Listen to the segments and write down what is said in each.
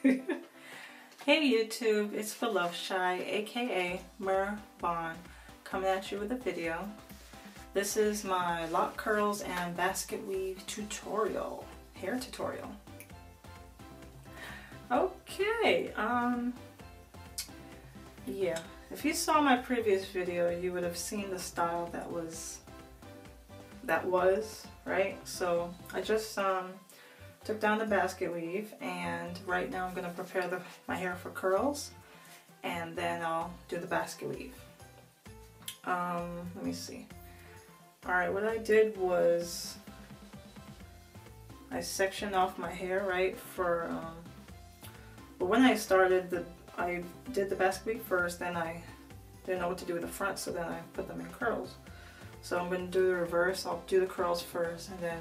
hey YouTube, it's for Love Shy, aka Mur Bonn, coming at you with a video. This is my lock curls and basket weave tutorial, hair tutorial. Okay, um, yeah, if you saw my previous video, you would have seen the style that was, that was, right? So I just, um, took down the basket weave and right now I'm going to prepare the, my hair for curls and then I'll do the basket weave. Um, let me see. Alright, what I did was I sectioned off my hair, right, for, um, but when I started, the I did the basket weave first, then I didn't know what to do with the front, so then I put them in curls. So I'm going to do the reverse, I'll do the curls first, and then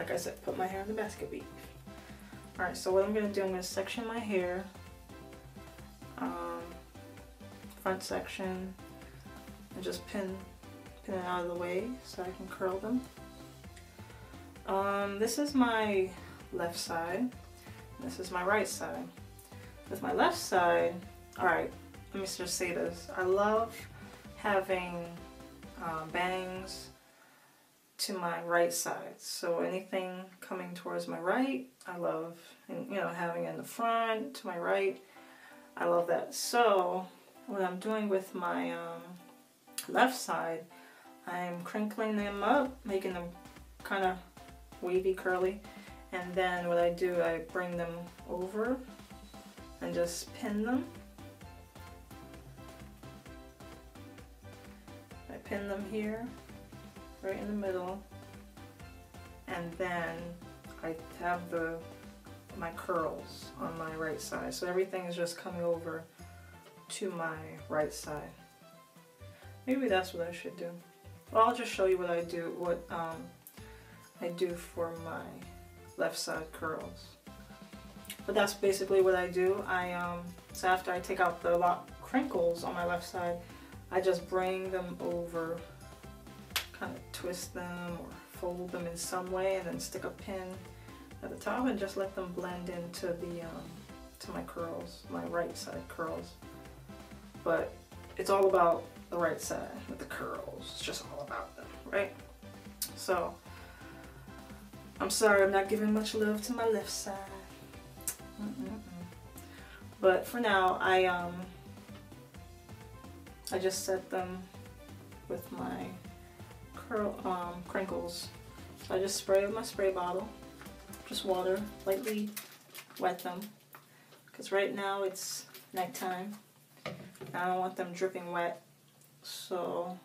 like I said, put my hair in the basket weave. Alright, so what I'm going to do, I'm going to section my hair. Um, front section. And just pin, pin it out of the way so I can curl them. Um, this is my left side. This is my right side. With my left side, alright, let me just say this. I love having um, bangs to my right side. So anything coming towards my right, I love, and, you know, having in the front to my right, I love that. So what I'm doing with my um, left side, I'm crinkling them up, making them kind of wavy curly. And then what I do, I bring them over and just pin them. I pin them here right in the middle. And then I have the my curls on my right side. So everything is just coming over to my right side. Maybe that's what I should do. Well I'll just show you what I do what um, I do for my left side curls. But that's basically what I do. I um, so after I take out the lock crinkles on my left side I just bring them over kind of twist them or fold them in some way and then stick a pin at the top and just let them blend into the um, to my curls, my right side curls. But it's all about the right side with the curls. It's just all about them, right? So I'm sorry I'm not giving much love to my left side. Mm -mm -mm. But for now, I um I just set them with my curl, um, crinkles. So I just spray with my spray bottle, just water, lightly wet them. Because right now it's nighttime. I don't want them dripping wet. So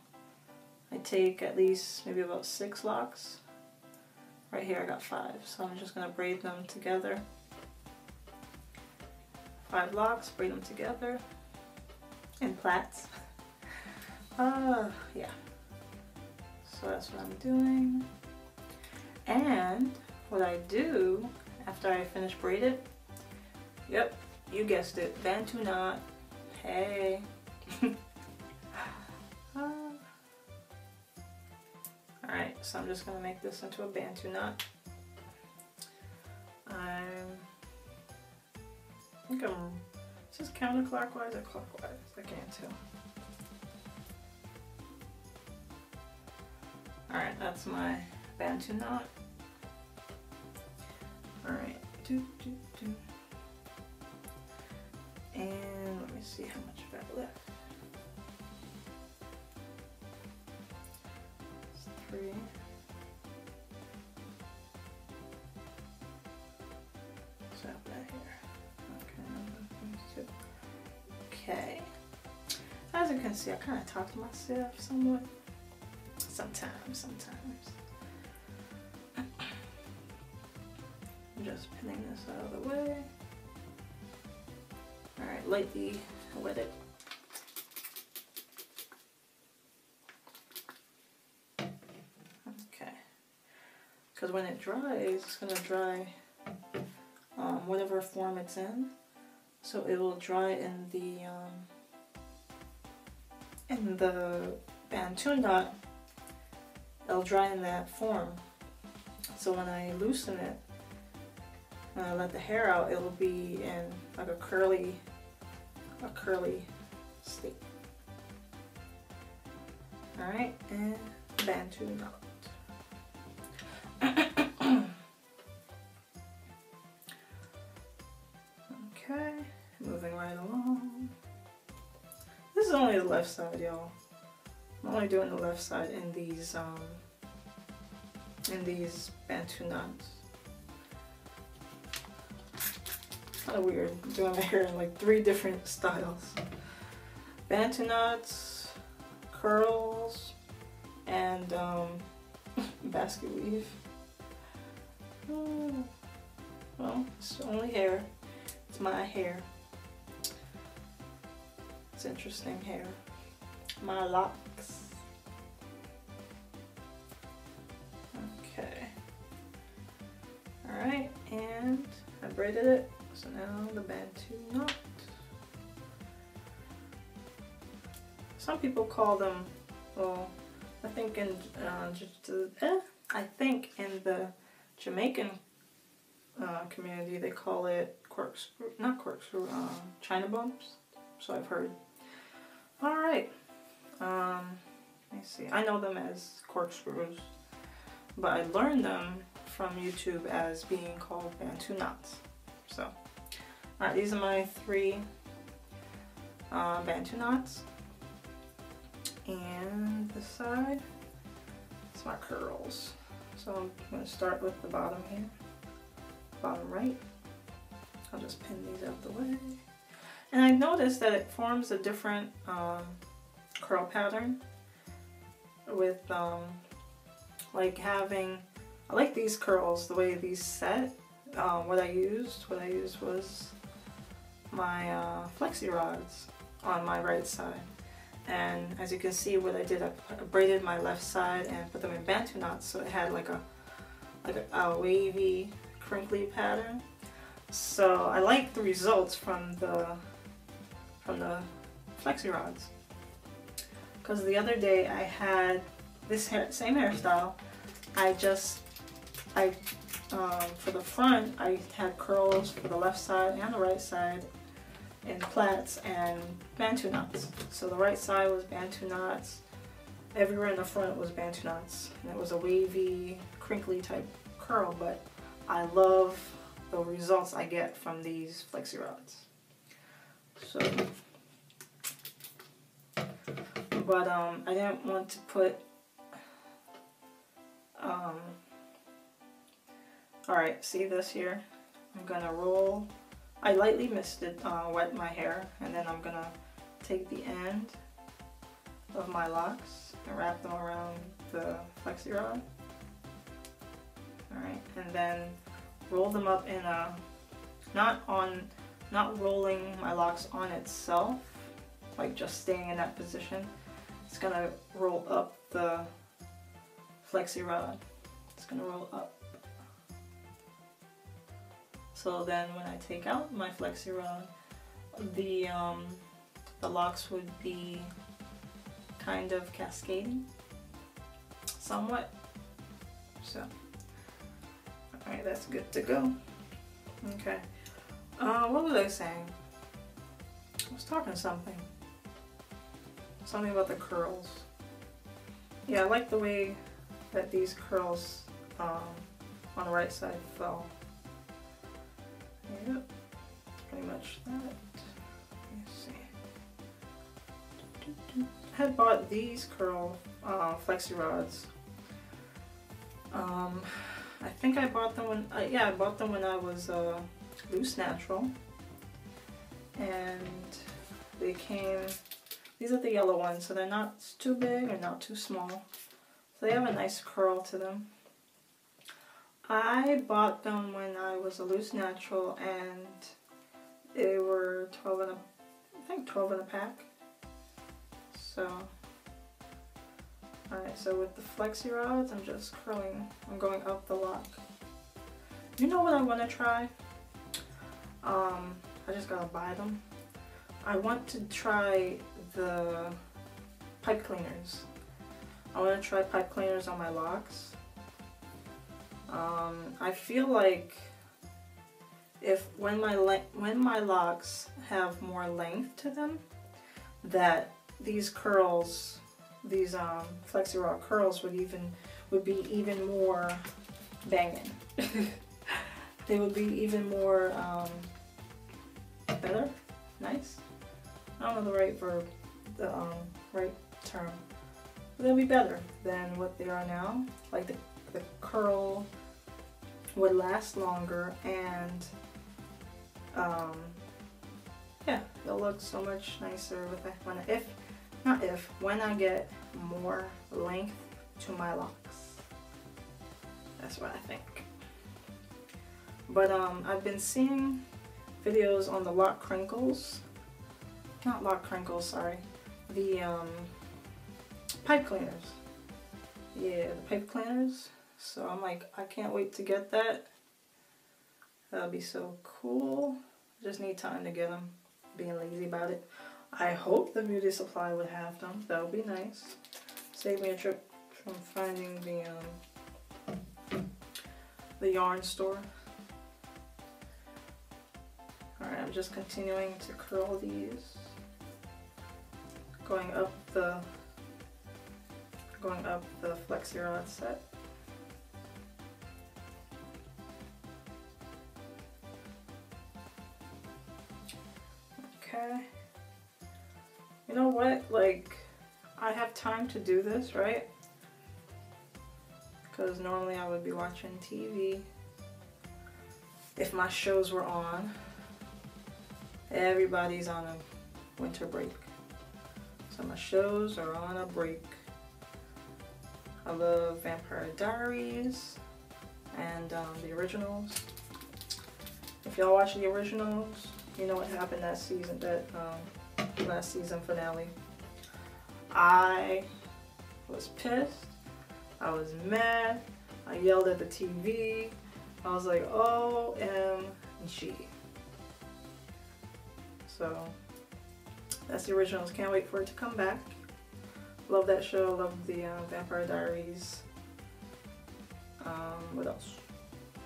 I take at least maybe about six locks. Right here I got five. So I'm just going to braid them together. Five locks, braid them together in plaits. Uh, yeah. So that's what I'm doing. And what I do after I finish braided, yep, you guessed it, Bantu knot. Hey. uh. Alright, so I'm just going to make this into a Bantu knot. I'm, I think I'm, is this counterclockwise or clockwise? I can't tell. Alright, that's my Bantu knot. Alright, do, do, do. And let me see how much I've got left. It's three. So that here. Okay, Okay. As you can see, I kind of talk to myself somewhat. Sometimes, sometimes. I'm just pinning this out of the way. Alright, lightly wet it. Okay. Because when it dries, it's going to dry um, whatever form it's in. So it will dry in the um, in the Bantu knot it'll dry in that form. So when I loosen it, when I let the hair out, it'll be in like a curly, a curly state. All right, and Bantu knot. okay, moving right along. This is only the left side, y'all. I'm only doing the left side in these um, in these Bantu knots. Kind of weird doing my hair in like three different styles. Bantu knots, curls, and um, basket weave. Oh, well, it's only hair. It's my hair. It's interesting hair. My locks. It. So now the Bantu knot. Some people call them, well, I think in uh, eh, I think in the Jamaican uh, community they call it corkscrew, not corkscrew, uh, china bumps. So I've heard. All right. Um, let me see. I know them as corkscrews, but I learned them from YouTube as being called Bantu knots. So, all right, these are my three uh, Bantu knots. And this side, it's my curls. So I'm going to start with the bottom here, bottom right. I'll just pin these out the way. And I noticed that it forms a different um, curl pattern with um, like having, I like these curls, the way these set. Um, what I used, what I used was my uh, flexi rods on my right side. And as you can see what I did, I braided my left side and put them in bantu knots so it had like a like a, a wavy, crinkly pattern. So I like the results from the from the flexi rods. Because the other day I had this hair, same hairstyle. I just I um, for the front I had curls for the left side and the right side in plaits and bantu knots. So the right side was bantu knots. Everywhere in the front was bantu knots. And it was a wavy, crinkly type curl, but I love the results I get from these flexi rods. So, but um, I didn't want to put, um, all right, see this here? I'm gonna roll I lightly misted, uh, wet my hair, and then I'm gonna take the end of my locks and wrap them around the flexi rod. Alright, and then roll them up in a, not on, not rolling my locks on itself, like just staying in that position. It's gonna roll up the flexi rod. It's gonna roll up. So then when I take out my flexi rod, the, um, the locks would be kind of cascading somewhat. So, alright, that's good to go. Okay. Uh, what was I saying? I was talking something. Something about the curls. Yeah, I like the way that these curls um, on the right side fell. Yep, pretty much that. Let's see. I had bought these curl uh, flexi rods. Um, I think I bought them when, uh, yeah, I bought them when I was uh, loose natural. And they came, these are the yellow ones, so they're not too big or not too small. So they have a nice curl to them. I bought them when I was a loose natural and they were 12 in a, I think 12 in a pack. So, alright, so with the flexi rods, I'm just curling, I'm going up the lock. You know what I want to try? Um, I just gotta buy them. I want to try the pipe cleaners. I want to try pipe cleaners on my locks. Um, I feel like if when my when my locks have more length to them, that these curls, these um, flexi rod curls would even would be even more banging. they would be even more um, better, nice. I don't know the right verb, the um, right term. But they'll be better than what they are now. Like the, the curl would last longer and um, yeah, they'll look so much nicer with when if not if when I get more length to my locks. That's what I think. But um, I've been seeing videos on the lock crinkles, not lock crinkles, sorry, the um, pipe cleaners. Yeah, the pipe cleaners. So I'm like, I can't wait to get that. That'll be so cool. Just need time to get them. Being lazy about it. I hope the beauty supply would have them. That would be nice. Save me a trip from finding the um, the yarn store. Alright, I'm just continuing to curl these. Going up the going up the flexi rod set. Time to do this, right? Because normally I would be watching TV if my shows were on. Everybody's on a winter break. So my shows are on a break. I love Vampire Diaries and um, the originals. If y'all watch the originals, you know what happened that season, that um, last season finale. I was pissed. I was mad. I yelled at the TV. I was like, OMG. So that's the originals. Can't wait for it to come back. Love that show. Love the uh, Vampire Diaries. Um, what else?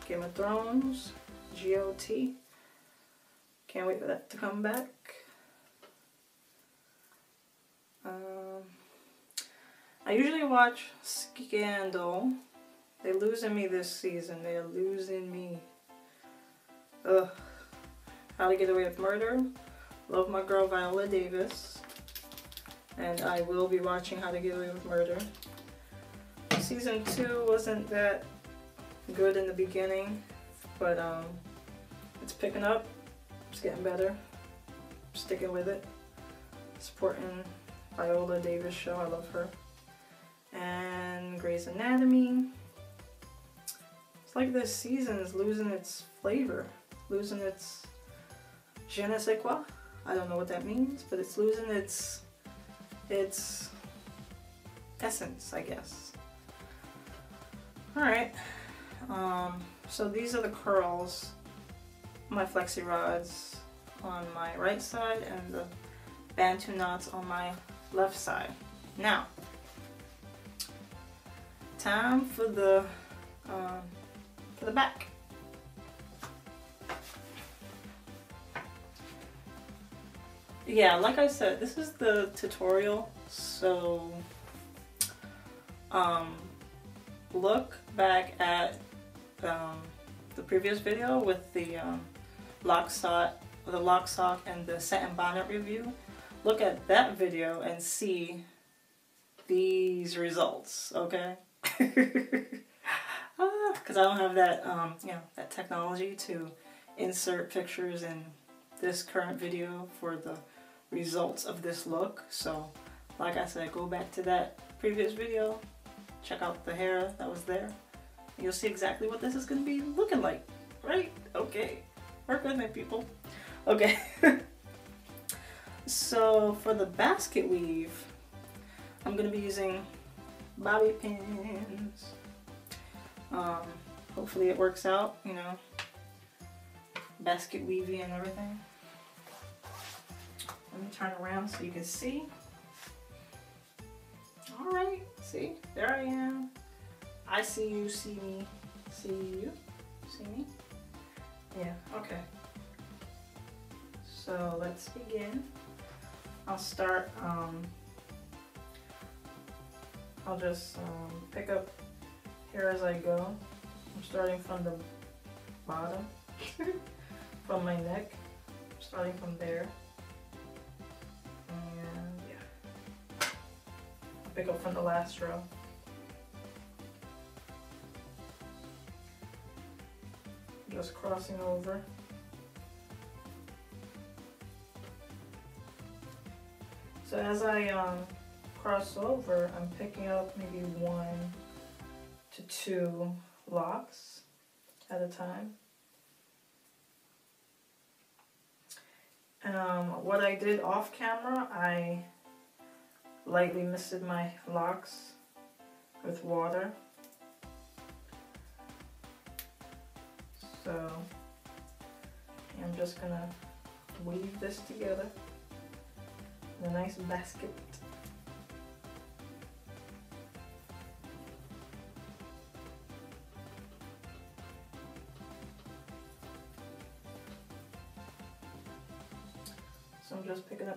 Game of Thrones. GOT. Can't wait for that to come back. Um, I usually watch Scandal. They're losing me this season. They're losing me. Ugh. How to Get Away with Murder. Love my girl Viola Davis. And I will be watching How to Get Away with Murder. Season 2 wasn't that good in the beginning, but um, it's picking up. It's getting better. sticking with it. Supporting Viola Davis show. I love her. And Grey's Anatomy. It's like this season is losing its flavor, losing its je ne sais quoi. I don't know what that means, but it's losing its its essence, I guess. Alright, um, so these are the curls, my flexi rods on my right side and the bantu knots on my left side. Now, time for the um, for the back. Yeah, like I said, this is the tutorial, so um, look back at um, the previous video with the um, lock sock, the lock sock and the satin bonnet review. Look at that video and see these results, okay? because I don't have that, um, you know, that technology to insert pictures in this current video for the results of this look. So, like I said, go back to that previous video, check out the hair that was there. You'll see exactly what this is going to be looking like, right? Okay, work with me, people. Okay. so for the basket weave, I'm going to be using bobby pins. Um, hopefully it works out, you know, basket weaving and everything. Let me turn around so you can see. All right, see, there I am. I see you, see me, see you, see me. Yeah, okay. So let's begin. I'll start, um, I'll just um, pick up here as I go. I'm starting from the bottom, from my neck, starting from there. And yeah, I'll pick up from the last row. Just crossing over. So as I um, cross over, I'm picking up maybe one to two locks at a time. Um, what I did off camera, I lightly misted my locks with water. So I'm just gonna weave this together in a nice basket.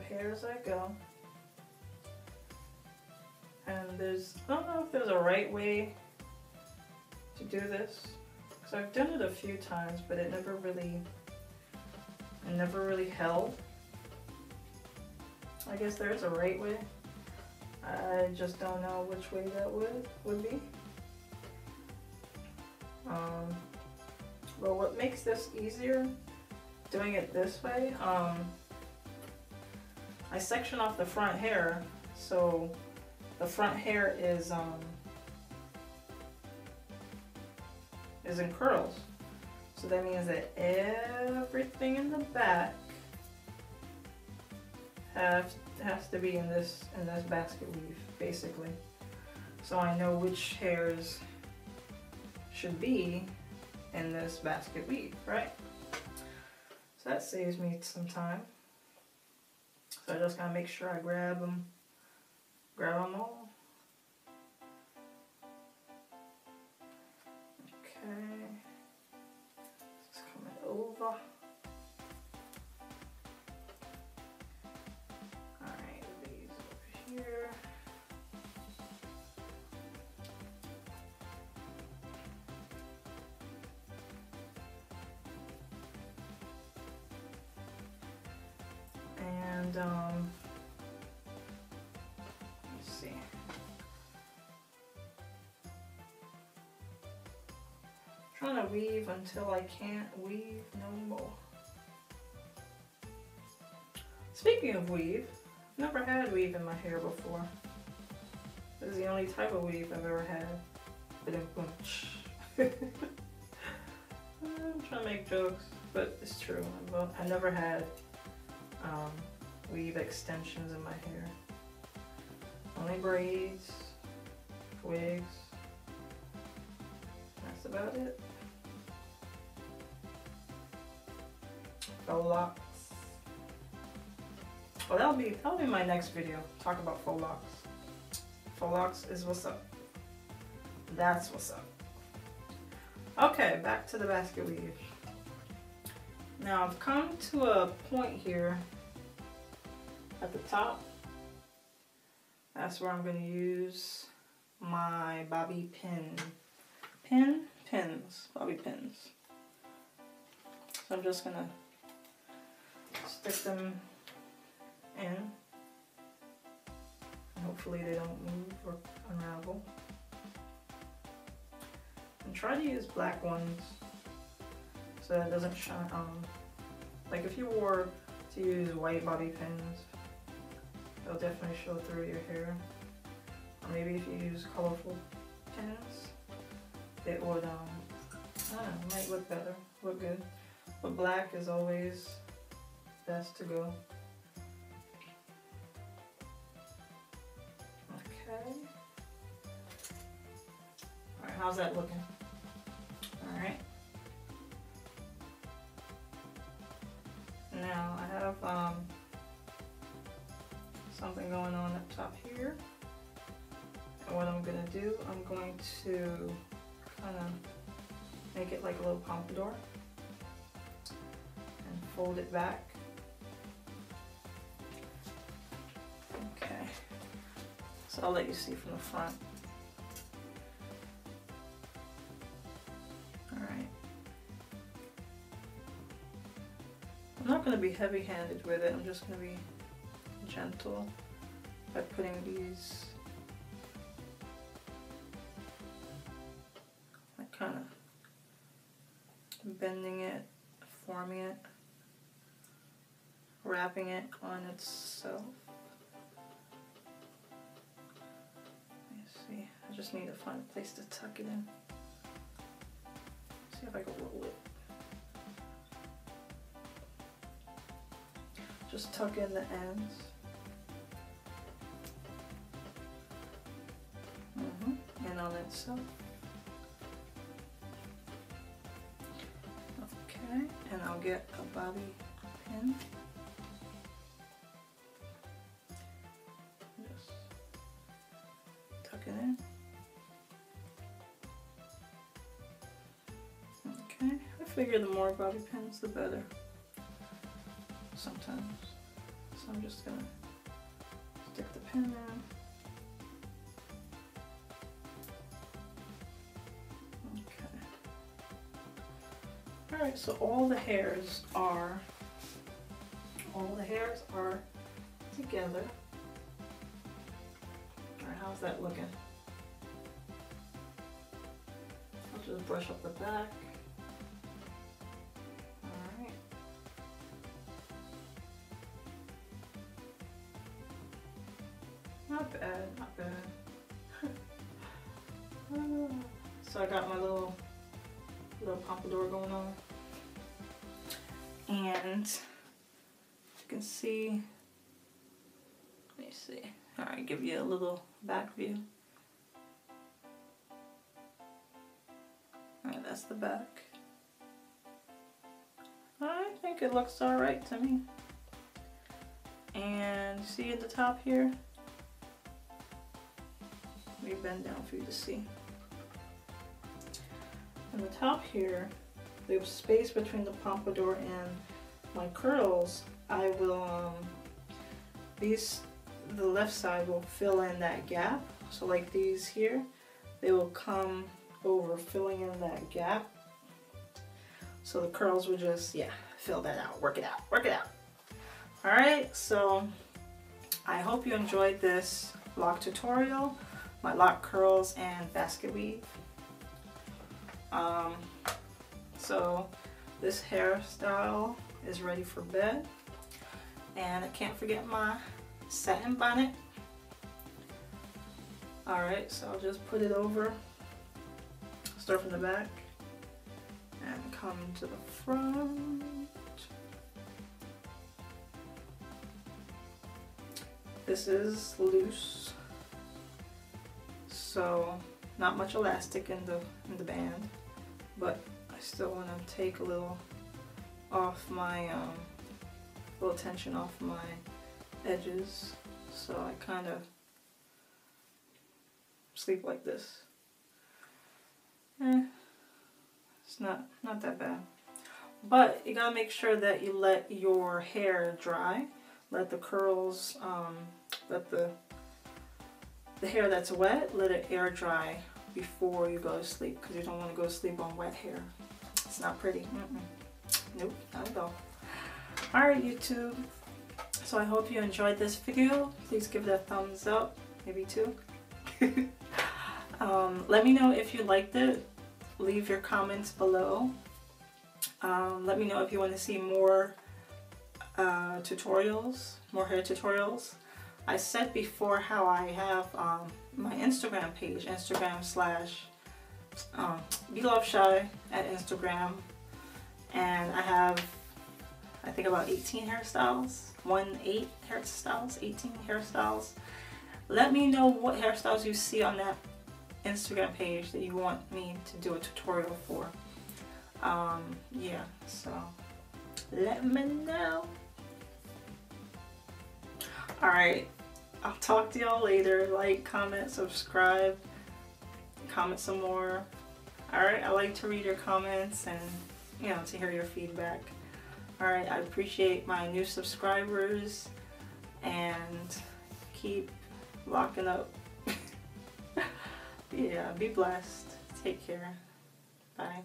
Hair as I go. And there's, I don't know if there's a right way to do this. Because I've done it a few times, but it never really, it never really held. I guess there is a right way. I just don't know which way that would, would be. Um, but what makes this easier, doing it this way, um, I section off the front hair, so the front hair is um, is in curls. So that means that everything in the back has has to be in this in this basket weave, basically. So I know which hairs should be in this basket weave, right? So that saves me some time. So I just gotta make sure I grab them, And um, let's see. trying to weave until I can't weave no more. Speaking of weave, I've never had weave in my hair before. This is the only type of weave I've ever had. I'm trying to make jokes, but it's true. I've never had um, weave extensions in my hair. Only braids, wigs. That's about it. Faux locks. Well, that'll be that'll be my next video. Talk about faux locks. Faux locks is what's up. That's what's up. Okay, back to the basket weave. Now I've come to a point here at the top. That's where I'm going to use my bobby pin. Pin? Pins. Bobby pins. So I'm just going to stick them in. Hopefully they don't move or unravel. And try to use black ones so that it doesn't shine. Um, like if you were to use white bobby pins, they'll definitely show through your hair. Or maybe if you use colorful pins, it would, um, I don't know, might look better, look good. But black is always best to go. Okay. Alright, how's that looking? Do, I'm going to kind of make it like a little pompadour. And fold it back. Okay, so I'll let you see from the front. Alright. I'm not going to be heavy-handed with it, I'm just going to be gentle by putting these wrapping it on itself. Let me see, I just need to find a place to tuck it in. See if I can roll it. Just tuck in the ends. Mm -hmm. And on itself. Okay, and I'll get a bobby pin. The more bobby pins the better sometimes. So I'm just gonna stick the pin in. Okay. Alright, so all the hairs are all the hairs are together. Alright, how's that looking? I'll just brush up the back. I got my little little pompadour going on. And you can see, let me see. Alright, give you a little back view. Alright, that's the back. I think it looks alright to me. And see at the top here? Let me bend down for you to see. On the top here, the space between the pompadour and my curls, I will, um, these, the left side will fill in that gap. So like these here, they will come over filling in that gap. So the curls will just, yeah, fill that out, work it out, work it out. All right, so I hope you enjoyed this lock tutorial my lock curls and basket weave. Um, so this hairstyle is ready for bed. And I can't forget my satin bonnet. Alright, so I'll just put it over, start from the back, and come to the front. This is loose so not much elastic in the in the band but I still want to take a little off my um, little tension off my edges so I kind of sleep like this. Eh, it's not not that bad. But you gotta make sure that you let your hair dry let the curls um, let the the hair that's wet, let it air dry before you go to sleep because you don't want to go to sleep on wet hair. It's not pretty. Mm -mm. Nope, not at all. Alright YouTube, so I hope you enjoyed this video. Please give it a thumbs up, maybe two. um, let me know if you liked it. Leave your comments below. Um, let me know if you want to see more uh, tutorials, more hair tutorials. I said before how I have um, my Instagram page, Instagram slash um, Be Love Shy at Instagram. And I have, I think about 18 hairstyles, one eight hairstyles, 18 hairstyles. Let me know what hairstyles you see on that Instagram page that you want me to do a tutorial for. Um, yeah, so let me know. Alright, I'll talk to y'all later. Like, comment, subscribe, comment some more. Alright, I like to read your comments and, you know, to hear your feedback. Alright, I appreciate my new subscribers and keep locking up. yeah, be blessed. Take care. Bye.